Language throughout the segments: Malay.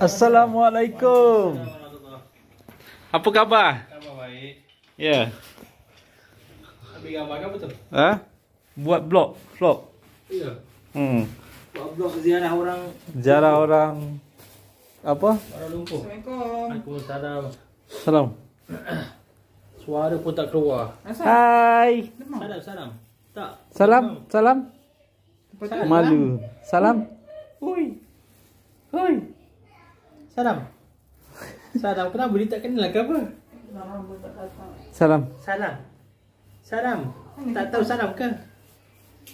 Assalamualaikum. Apa khabar? Khabar baik. Ya. Ambil gambar ke apa tu? Ha? Buat blog, vlog. Ya. Hmm. Buat blog ziarah orang Jarah orang apa? orang lumpuh. Assalamualaikum. Aku salam. Salam. Suara pun tak keluar. Hai. Salam, salam. Tak. Salam, salam. Malu. Salam. Hui. Hui. Salam. Salam. Kenapa dia tak kenal ke apa? Salam. Salam. Salam. Tak tahu salam ke?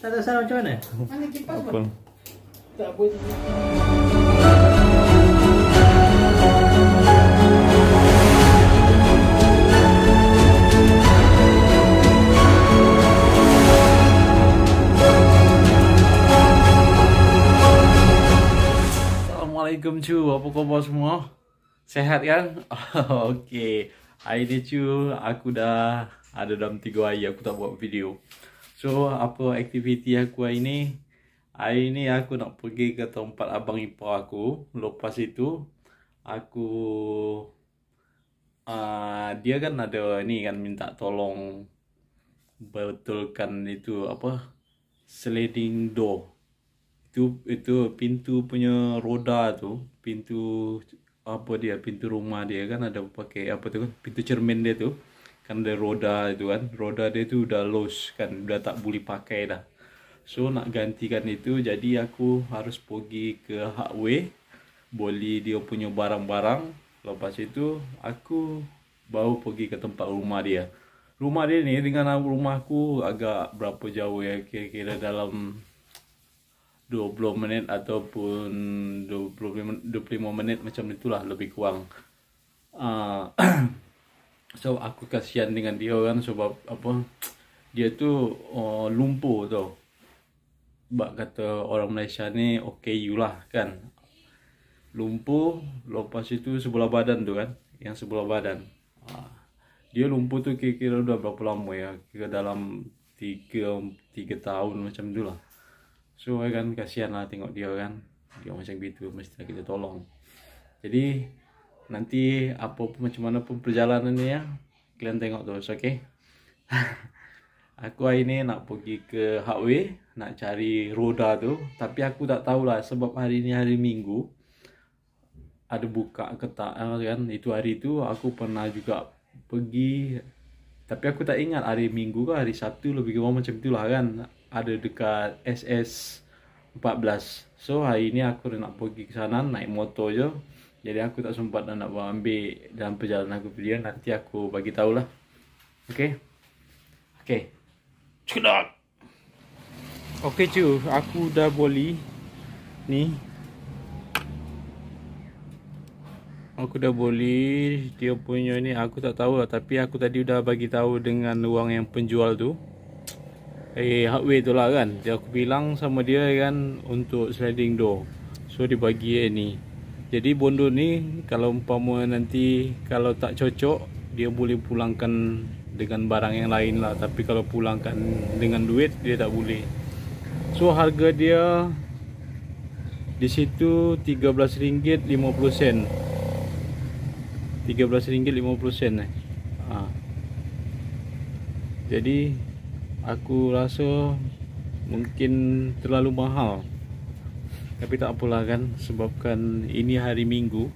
Tak tahu salam macam mana? Apa? Tak boleh. Assalamualaikum cu, apa khabar semua? Sehat kan? Okey. Hari ni cu, aku dah ada dalam 3 hari aku tak buat video. So, apa aktiviti aku hari ni? Hari ni aku nak pergi ke tempat abang ipar aku. Lepas itu, aku... Uh, dia kan ada ni kan minta tolong betulkan itu apa sliding door itu itu pintu punya roda tu pintu apa dia pintu rumah dia kan ada pakai apa tu kan pintu cermin dia tu. Kan ada roda itu kan roda dia tu udah loose kan udah tak boleh pakai dah. So nak gantikan itu jadi aku harus pergi ke hardware beli dia punya barang-barang. Lepas itu aku baru pergi ke tempat rumah dia. Rumah dia ni dengan rumah aku agak berapa jauh ya kira-kira dalam 20 minit ataupun 20 25 minit macam itulah lebih kurang. Uh, so aku kasihan dengan dia kan sebab apa dia tu uh, lumpuh tu. Bak kata orang Malaysia ni okay you lah kan. Lumpuh lepas itu sebelah badan tu kan, yang sebelah badan. Uh, dia lumpuh tu kira-kira udah berapa lama ya? Kira dalam 3 3 tahun macam itulah. So kan kasihan lah tengok dia kan. Dia macam gitu mesti kita tolong. Jadi nanti apa pun macam mana pun perjalanan ni ya Kalian tengok terus okay Aku hari ni nak pergi ke hardware Nak cari roda tu. Tapi aku tak tahulah sebab hari ni hari minggu. Ada buka ke tak kan? Itu hari tu aku pernah juga pergi. Tapi aku tak ingat hari minggu ke hari Sabtu lebih kurang macam itulah kan ada dekat SS 14 so hari ni aku nak pergi ke sana naik motor je. Jadi aku tak sempat nak ambil dalam perjalanan aku dia nanti aku bagi tahulah. Okey okey cedak! Okey cu. Aku dah boli. Ni. Aku dah boli. Dia punya ni aku tak tahu lah tapi aku tadi dah bagi tahu dengan orang yang penjual tu eh hardware tu lah kan. Dia aku bilang sama dia kan untuk sliding door. So dia bagi eh, ni. Jadi bondu ni kalau umpama nanti kalau tak cocok dia boleh pulangkan dengan barang yang lain lah. Tapi kalau pulangkan dengan duit dia tak boleh. So harga dia di situ RM13.50 sen. RM13.50 sen eh. Ha. Jadi aku rasa mungkin terlalu mahal. Tapi tak apalah kan sebabkan ini hari minggu.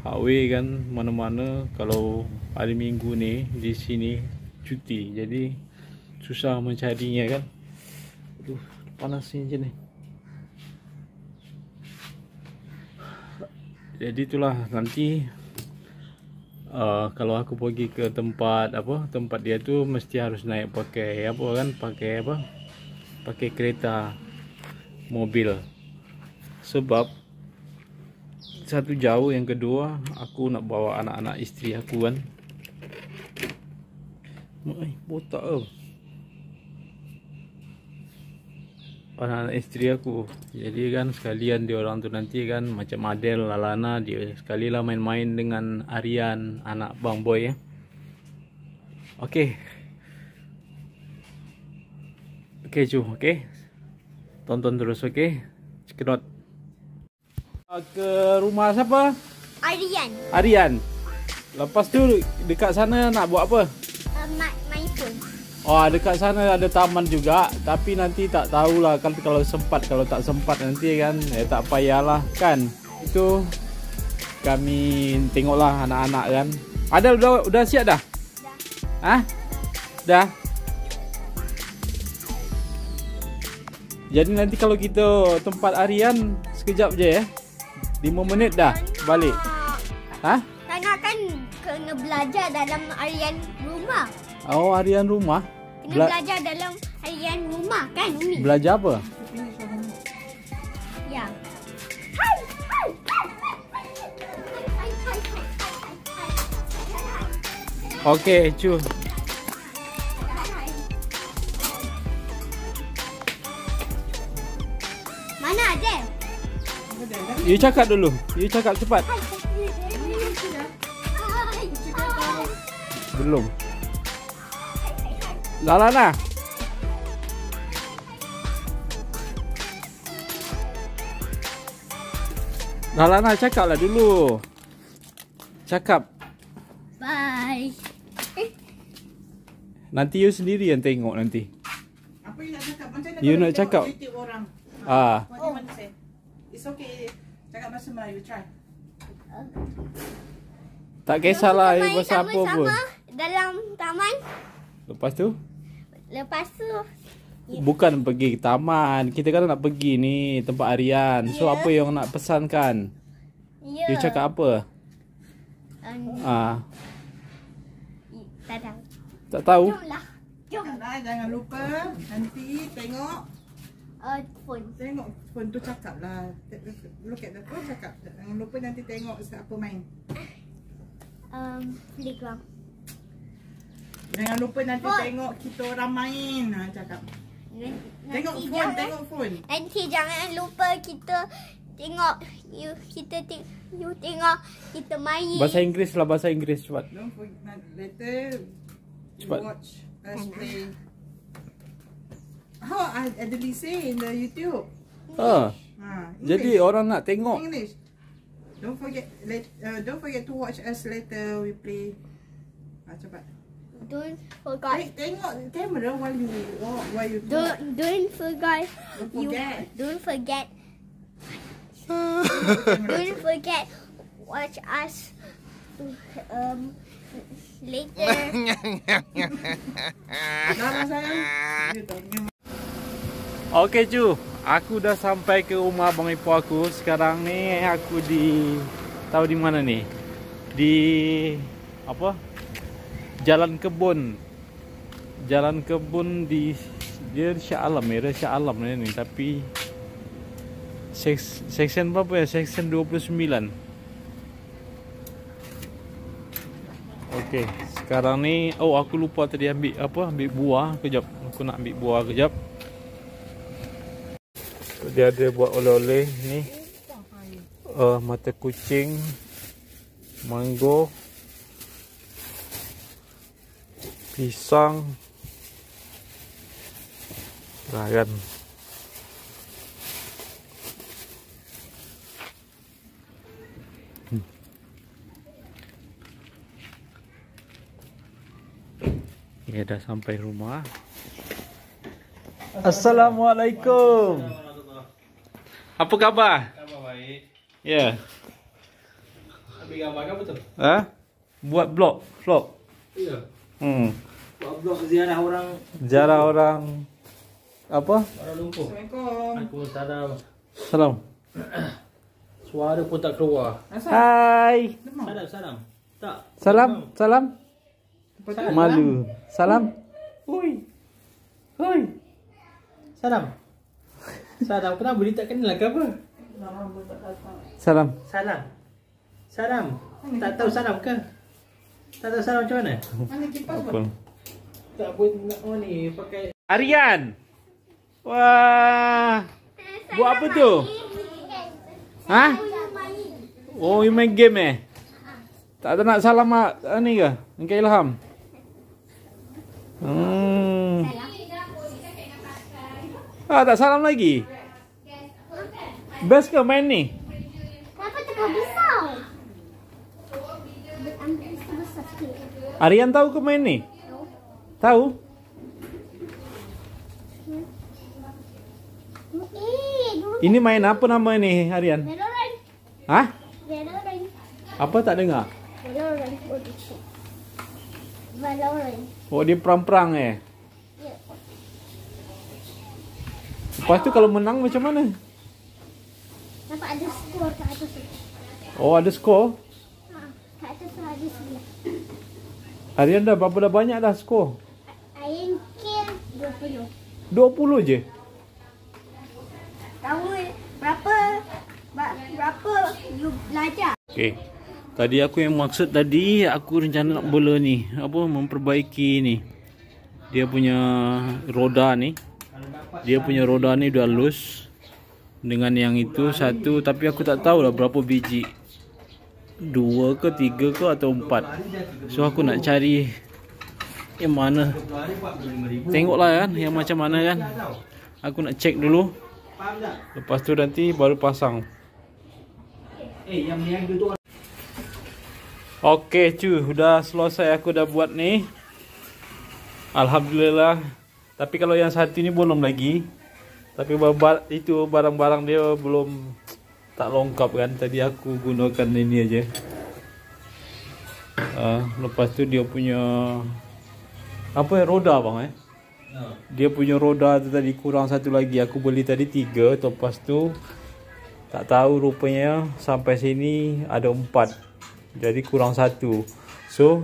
Huawei kan mana-mana kalau hari minggu ni di sini cuti. Jadi susah mencarinya kan. Aduh panas ni je ni. Jadi itulah nanti uh, kalau aku pergi ke tempat apa tempat dia tu mesti harus naik pakai apa kan pakai apa pakai kereta mobil sebab satu jauh yang kedua aku nak bawa anak-anak isteri aku kan Ai, botak oh. Anak-anak isteri aku jadi kan sekalian dia orang tu nanti kan macam Adel Lalana dia sekali lah main-main dengan Aryan anak Bang Boy ya Okey Okey cu okey tonton terus okey cekidot Ke rumah siapa? Arian. Arian. Lepas tu dekat sana nak buat apa? Uh, main phone. Oh, dekat sana ada taman juga, tapi nanti tak tahulah kan kalau sempat kalau tak sempat nanti kan eh tak payahlah kan. Itu kami tengoklah anak-anak kan. Ada udah udah siap dah? Hah? Dah. Jadi nanti kalau kita tempat Arian sekejap je ya. 5 minit dah balik. Ah, Hah? Kakak kan kena belajar dalam harian rumah. Oh, Arian rumah. Kena Bela- belajar dalam harian rumah kan Umi? belajar apa? ya. Okey, cu. Mana ada? You cakap dulu. You cakap cepat. Belum. Lalana. Lalana cakaplah dulu. Cakap. Bye. Nanti you sendiri yang tengok nanti. Apa you nak cakap? Macam mana You nak cakap? YouTube orang. Ah, want to say? It's okay. Cakap bahasa Melayu, try. tak kisahlah you pasal apa pun. Dalam taman. Lepas tu Lepas tu bukan pergi ke taman. Kita kan nak pergi ni tempat harian. So Ya. apa yang nak pesankan? ya. You cakap apa? Um, Ah, tak tahu. tak tahu. Jomlah. Jom. Nah, jangan lupa nanti tengok Uh, phone. tengok phone tu cakap lah. Look at the phone cakap. Jangan lupa nanti tengok siapa main. Um, playground. Jangan lupa nanti Phone. tengok kita orang main. Ha, cakap. Nanti Tengok phone, jangan- tengok phone. Nanti jangan lupa kita tengok you kita te, you tengok kita main. Bahasa Inggeris lah bahasa Inggeris cepat. Don't forget later Cepat. watch us play. How Ad- Adelie say in the YouTube? Ah, Ha, jadi English. orang nak tengok. English. Don't forget let, uh, don't forget to watch us later we play. Ha, cepat. Don't forget. Teng- tengok kamera while you walk, while you talk. Don't don't forget. Don't You forget. don't forget. Don't forget. Watch us. Um, later. Okey cu, aku dah sampai ke rumah abang ipar aku. Sekarang ni aku di tahu di mana ni? Di apa? Jalan kebun. Jalan kebun di dia Shah Alam ya, Shah Alam ni, ni tapi section berapa ya? Section 29. Okey, sekarang ni oh aku lupa tadi ambil apa? Ambil buah kejap. Aku nak ambil buah kejap. Dia ada buat oleh-oleh ni. Uh, mata kucing, mango, pisang, dragon. Hmm. Ya dah sampai rumah. Assalamualaikum. Apa khabar? Khabar baik. Ya. Ambil gambar ke betul? Ha? Buat blog, vlog. Hmm. Buat blog ziarah orang Jarah orang apa? orang lumpuh. Assalamualaikum. Sadar Salam. suara pun tak keluar. Asal? Hai. Salam, salam. Tak. Salam, salam. Betul? Malu. Salam. Hui. Hui. Salam. Salam. Kenapa dia tak kenal ke apa? Salam. Salam. Salam. Tak tahu salam ke? Tak tahu salam macam mana? Mana kipas pun? Tak pun nak oh ni pakai Aryan. Wah. Buat apa tu? Ha? Oh, you main game eh? Tak ada nak salam mak ni ke? Engkau Ilham. Hmm. Ah, tak salam lagi. Best ke main ni? Aryan tahu ke main ni? Tahu? Ini main apa nama ni? Valorant. Hah? Apa tak dengar? Oh. Oh dia perang-perang eh. Ya. Lepas tu kalau menang macam mana? Nampak ada skor kat atas tu. Oh ada skor. Ha, kat atas tu ada sebelah. Aryan dah berapa dah banyak dah skor? Ayin kill 20. 20 je. Tahu berapa ba- berapa you belajar? Okey. Tadi aku yang maksud tadi aku rencana nak bola ni, apa memperbaiki ni. Dia punya roda ni. Dia punya roda ni dah loose dengan yang itu satu tapi aku tak tahu lah berapa biji. Dua ke tiga ke atau empat. So aku nak cari yang mana. Tengoklah kan yang macam mana kan. Aku nak check dulu. Lepas tu nanti baru pasang. Okey cu, dah selesai aku dah buat ni. Alhamdulillah. Tapi kalau yang satu ni belum lagi. Tapi itu barang-barang dia belum tak lengkap kan. Tadi aku gunakan ini aja. Uh, lepas tu dia punya apa ya roda bang eh? Dia punya roda tu tadi kurang satu lagi. Aku beli tadi tiga. Lepas tu tak tahu rupanya sampai sini ada empat. Jadi kurang satu. So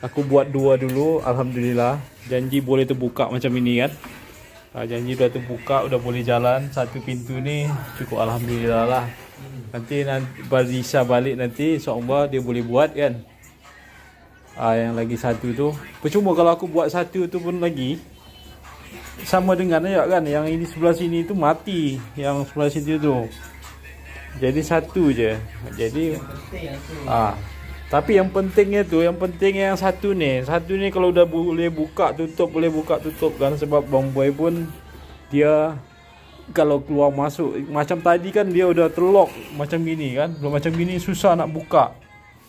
aku buat dua dulu. Alhamdulillah. Janji boleh terbuka macam ini kan. Ha, janji dah terbuka, udah boleh jalan. Satu pintu ni cukup Alhamdulillah lah. Nanti nanti Bazisa balik nanti insyaAllah dia boleh buat kan. Ah yang lagi satu tu. Percuma kalau aku buat satu tu pun lagi sama dengan ya kan yang ini sebelah sini tu mati yang sebelah situ tu. Jadi satu je. Jadi ah tapi yang pentingnya tu yang penting yang satu ni. Satu ni kalau dah boleh buka tutup boleh buka tutup kan sebab bomboy pun dia kalau keluar masuk macam tadi kan dia udah terlock macam gini kan. Kalau macam gini susah nak buka.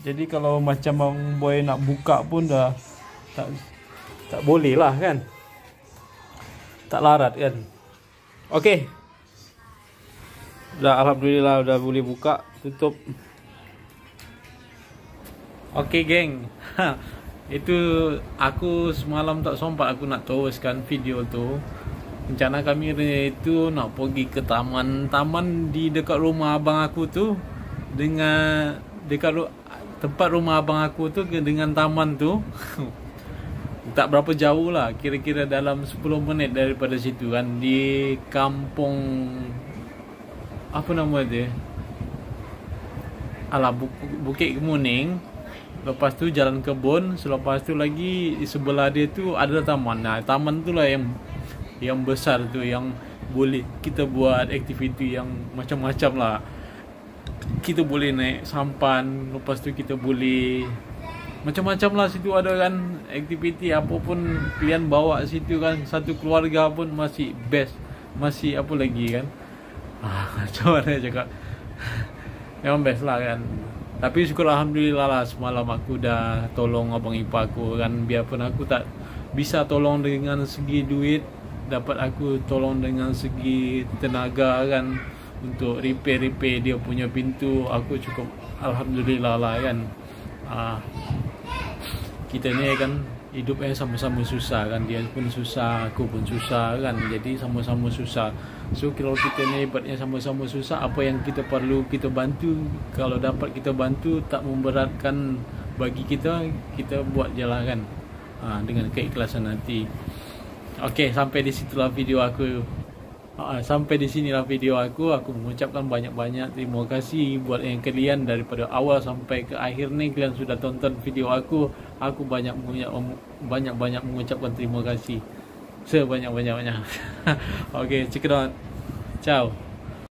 Jadi kalau macam bang boy nak buka pun dah tak tak boleh lah kan. Tak larat kan. Okey. Dah alhamdulillah dah boleh buka tutup. Okey geng. Itu aku semalam tak sempat aku nak teruskan video tu. Rencana kami itu nak pergi ke taman. Taman di dekat rumah abang aku tu dengan dekat tempat rumah abang aku tu dengan taman tu. Tak berapa jauh lah kira-kira dalam 10 minit daripada situ kan. Di kampung apa nama dia? Alah Buk- Bukit Kemuning Lepas tu jalan kebun Selepas tu lagi di sebelah dia tu ada taman. Nah taman tu lah yang yang besar tu yang boleh kita buat aktiviti yang macam-macam lah. Kita boleh naik sampan lepas tu kita boleh macam-macam lah situ ada kan aktiviti apa pun pilihan bawa situ kan. Satu keluarga pun masih best masih apa lagi kan. Ah, macam mana cakap? Memang best lah kan tapi syukur Alhamdulillah lah semalam aku dah tolong abang ipar aku kan. Biarpun aku tak bisa tolong dengan segi duit dapat aku tolong dengan segi tenaga kan. Untuk repair-repair dia punya pintu aku cukup Alhamdulillah lah kan. Ah, kita ni kan hidupnya sama-sama susah kan. Dia pun susah aku pun susah kan. Jadi sama-sama susah. So kalau kita ni hebatnya sama-sama susah apa yang kita perlu kita bantu? Kalau dapat kita bantu tak memberatkan bagi kita kita buat je lah kan. Ha, dengan keikhlasan hati. Okey, sampai di situlah video aku. Ha, sampai di sinilah video aku. Aku mengucapkan banyak-banyak terima kasih buat yang kalian daripada awal sampai ke akhir ni kalian sudah tonton video aku. Aku banyak banyak-banyak mengucapkan terima kasih. Sebanyak-banyaknya. Okey, check it out. Ciao.